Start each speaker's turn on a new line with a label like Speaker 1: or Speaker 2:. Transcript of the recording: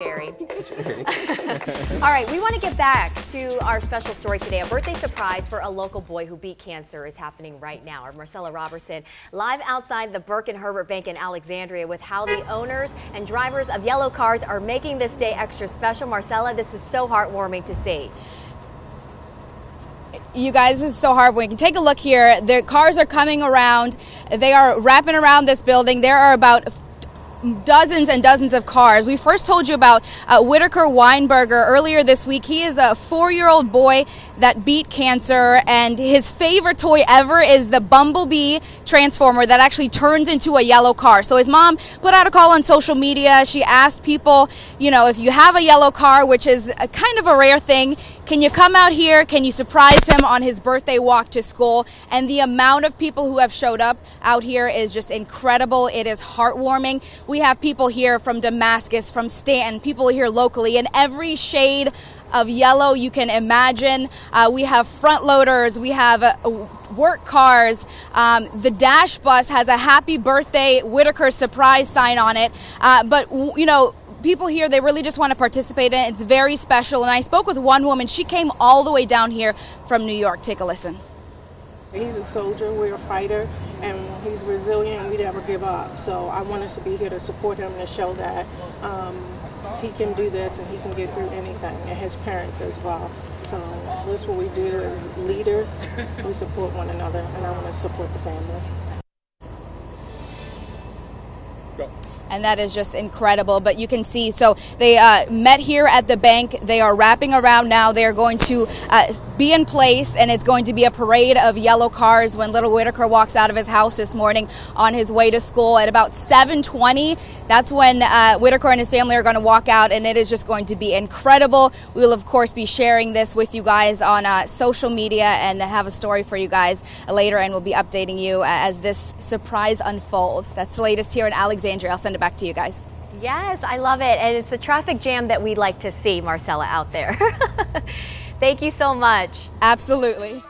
Speaker 1: Jerry. All right, we want to get back to our special story today. A birthday surprise for a local boy who beat cancer is happening right now. Our Marcella Robertson live outside the Burke and Herbert Bank in Alexandria with how the owners and drivers of yellow cars are making this day extra special. Marcella, this is so heartwarming to see.
Speaker 2: You guys, this is so hard. We can take a look here. The cars are coming around. They are wrapping around this building. There are about dozens and dozens of cars. We first told you about uh, Whitaker Weinberger earlier this week. He is a four year old boy that beat cancer, and his favorite toy ever is the Bumblebee Transformer that actually turns into a yellow car. So his mom put out a call on social media. She asked people, you know, if you have a yellow car, which is kind of a rare thing, can you come out here? Can you surprise him on his birthday walk to school? And the amount of people who have showed up out here is just incredible. It is heartwarming. We have people here from Damascus, from Stanton, people here locally in every shade of yellow you can imagine. Uh, we have front loaders, we have uh, work cars. Um, the Dash bus has a happy birthday Whitaker surprise sign on it. Uh, but, you know, people here they really just want to participate in it. It's very special. And I spoke with one woman. She came all the way down here from New York. Take a listen.
Speaker 3: He's a soldier, we're a fighter, and he's resilient. We never give up. So I wanted to be here to support him and to show that um, he can do this and he can get through anything, and his parents as well. So that's what we do as leaders. We support one another, and I want to support the family.
Speaker 2: Go and that is just incredible. But you can see, so they uh, met here at the bank. They are wrapping around now. They are going to uh, be in place, and it's going to be a parade of yellow cars when little Whitaker walks out of his house this morning on his way to school at about 7:20. That's when uh, Whitaker and his family are going to walk out, and it is just going to be incredible. We will, of course, be sharing this with you guys on uh, social media and have a story for you guys later, and we'll be updating you uh, as this surprise unfolds. That's the latest here in Alexandria. I'll send it back to you guys.
Speaker 1: Yes, I love it. And it's a traffic jam that we like to see, Marcella, out there. Thank you so much.
Speaker 2: Absolutely.